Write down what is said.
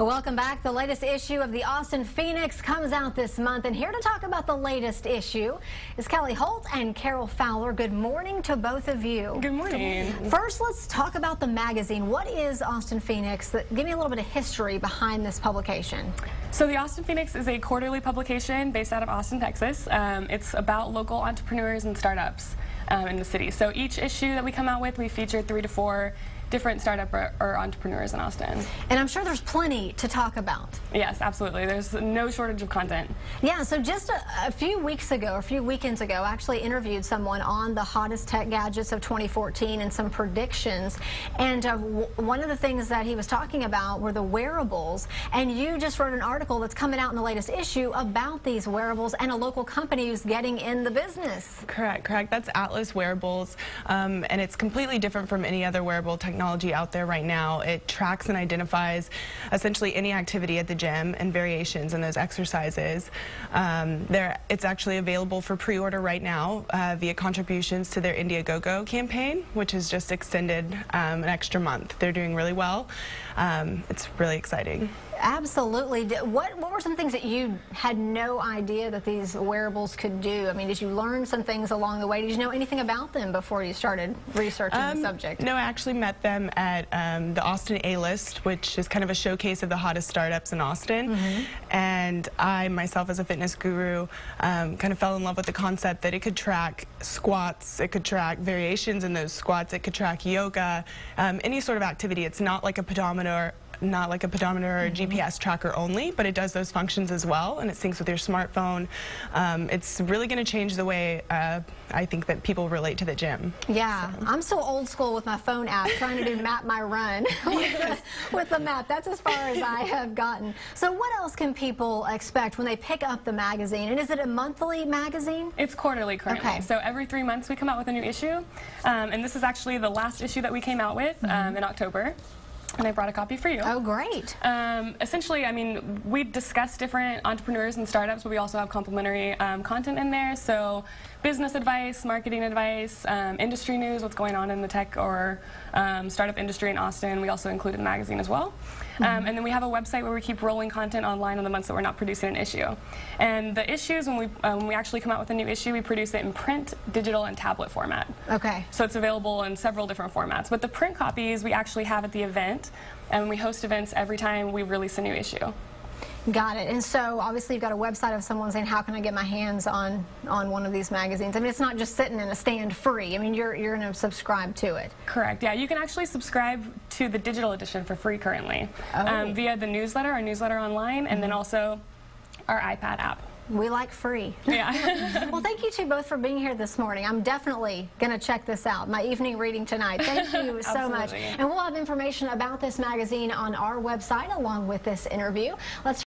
Well, welcome back. The latest issue of the Austin Phoenix comes out this month, and here to talk about the latest issue is Kelly Holt and Karyl Fowler. Good morning to both of you. Good morning. First, let's talk about the magazine. What is Austin Phoenix? Give me a little bit of history behind this publication. So the Austin Phoenix is a quarterly publication based out of Austin, Texas. Um, it's about local entrepreneurs and startups um, in the city. So each issue that we come out with, we feature three to four different startup or, or, entrepreneurs in Austin. And I'm sure there's plenty to talk about. Yes, absolutely. There's no shortage of content. Yeah, so just a, a few weeks ago, a few weekends ago, I actually interviewed someone on the hottest tech gadgets of 2014 and some predictions. And uh, one of the things that he was talking about were the wearables. And you just wrote an article that's coming out in the latest issue about these wearables and a local company who's getting in the business. Correct, correct. That's Atlas Wearables, um, and it's completely different from any other wearable technology technology out there right now. It tracks and identifies essentially any activity at the gym and variations in those exercises. Um, it's actually available for pre-order right now uh, via contributions to their Indiegogo campaign, which has just extended um, an extra month. They're doing really well. Um, it's really exciting. Absolutely. What, what were some things that you had no idea that these wearables could do? I mean, did you learn some things along the way? Did you know anything about them before you started researching um, the subject? No, I actually met them at um, the Austin A-List, which is kind of a showcase of the hottest startups in Austin. Mm -hmm. And I myself, as a fitness guru, um, kind of fell in love with the concept that it could track squats, it could track variations in those squats, it could track yoga, um, any sort of activity. It's not like a pedometer not like a pedometer or a mm-hmm. GPS tracker only, but it does those functions as well, and it syncs with your smartphone. Um, it's really going to change the way uh, I think that people relate to the gym. Yeah, so. I'm so old school with my phone app, trying to do Map My Run with, the, with the map. That's as far as I have gotten. So what else can people expect when they pick up the magazine? And is it a monthly magazine? It's quarterly currently. Okay. So every three months we come out with a new issue, um, and this is actually the last issue that we came out with um, mm -hmm. in October and I brought a copy for you. Oh, great. Um, essentially, I mean, we discuss different entrepreneurs and startups, but we also have complimentary um, content in there. So business advice, marketing advice, um, industry news, what's going on in the tech or um, startup industry in Austin. We also include in the magazine as well. Mm -hmm. and then we have a website where we keep rolling content online on the months that we're not producing an issue. And the issues, when we, uh, when we actually come out with a new issue, we produce it in print, digital, and tablet format. Okay. So it's available in several different formats. But the print copies we actually have at the event, and we host events every time we release a new issue. Got it. And so obviously you've got a website of someone saying, how can I get my hands on, on one of these magazines? I mean, it's not just sitting in a stand free. I mean, you're, you're going to subscribe to it. Correct. Yeah, you can actually subscribe to the digital edition for free currently oh. um, via the newsletter, our newsletter online, and mm -hmm. then also our iPad app. We like free. Yeah. well, thank you two both for being here this morning. I'm definitely going to check this out, my evening reading tonight. Thank you so much. And we'll have information about this magazine on our website along with this interview. Let's